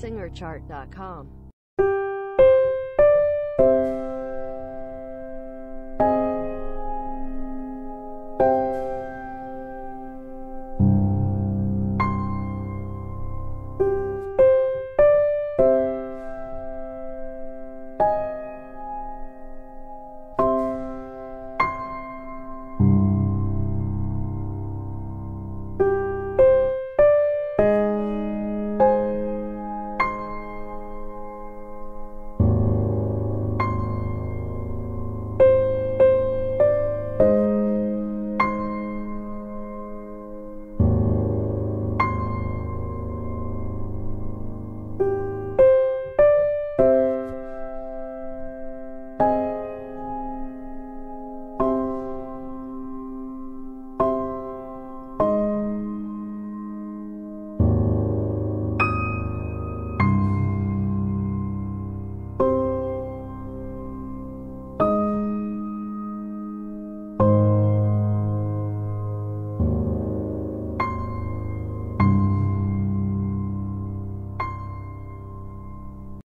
singerchart.com.